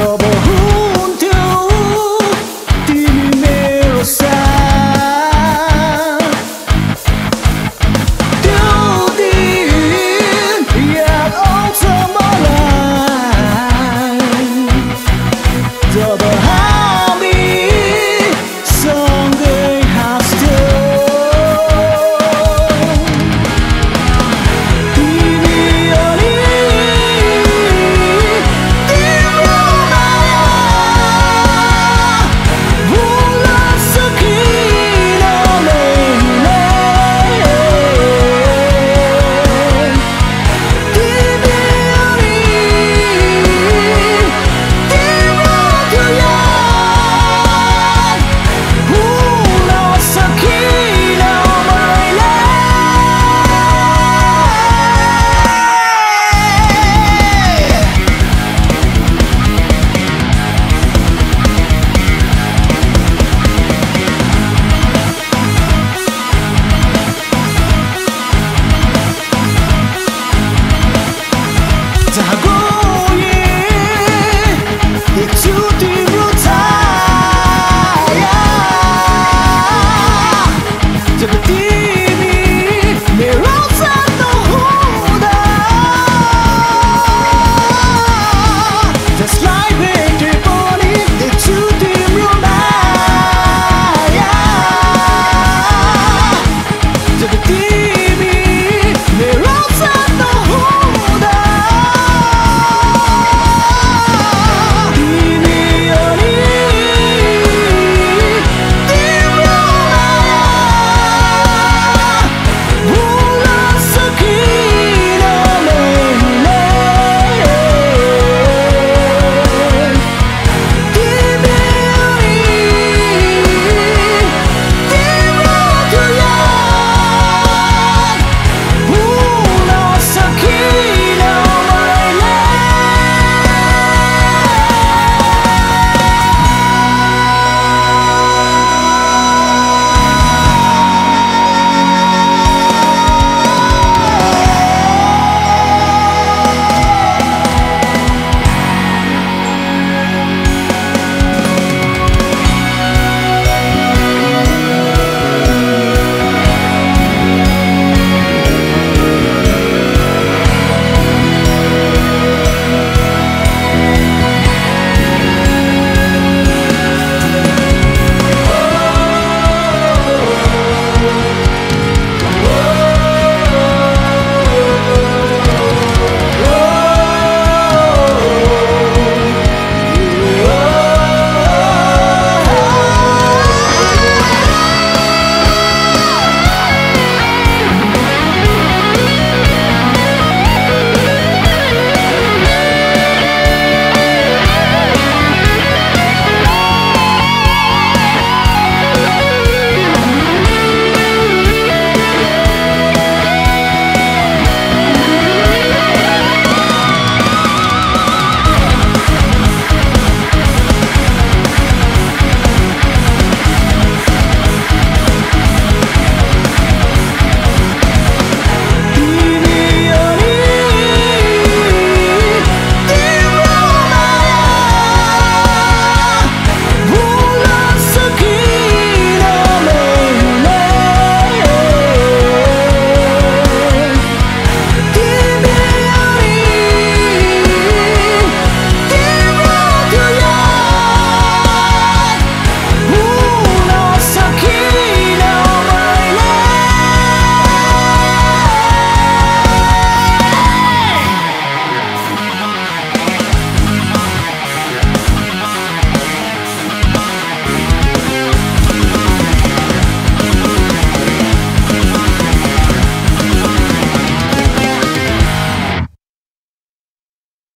trouble